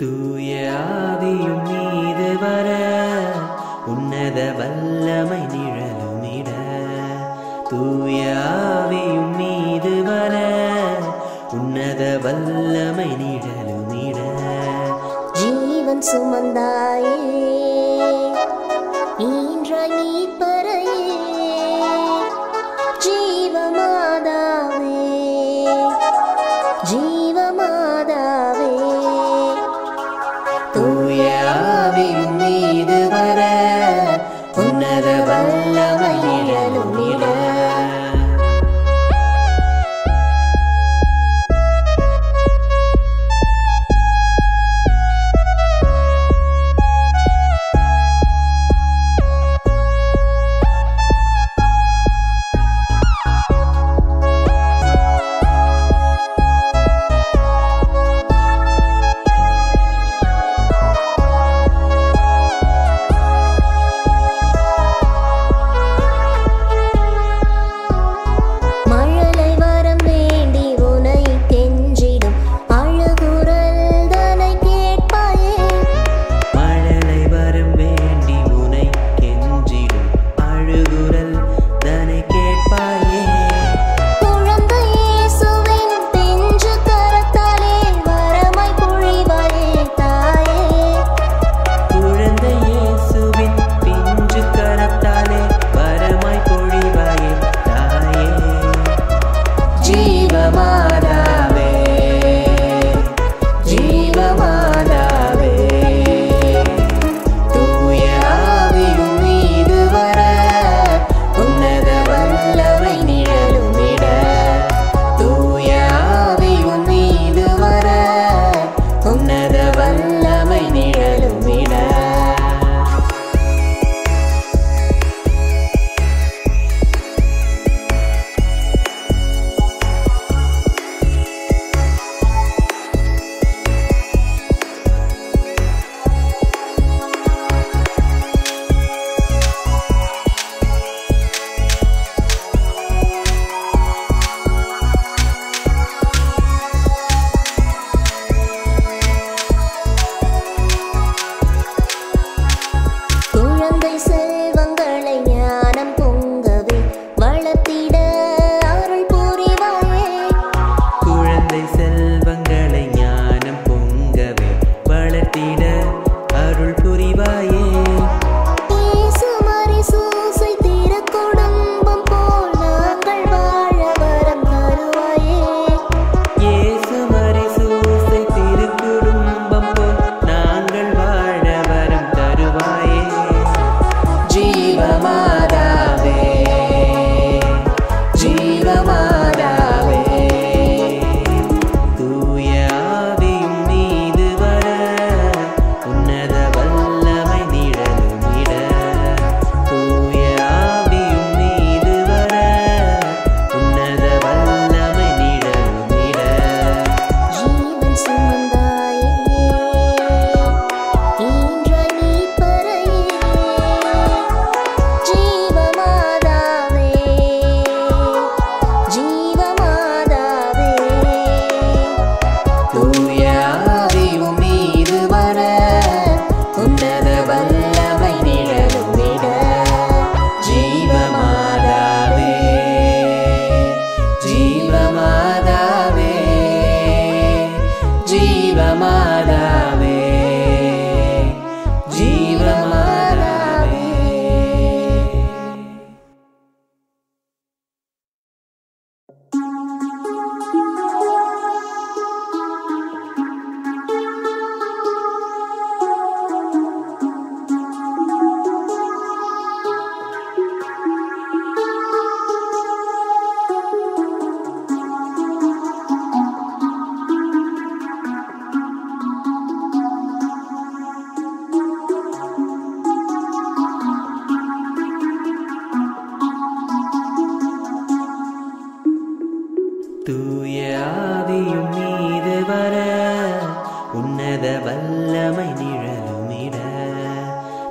தூய ஆவியும் மீது வர உன்னத வல்லமை நிழலுமிட தூய ஆவியும் மீது வர உன்னத வல்லமை நிழலுமிட ஜீவன் சுமந்தாயே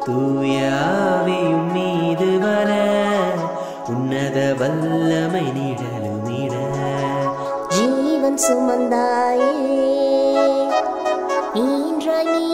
தூயாவியும் மீது வர உன்னத வல்லமை நிழலுமிட ஜீவன் சுமந்தாயே நீன்றாய் நீ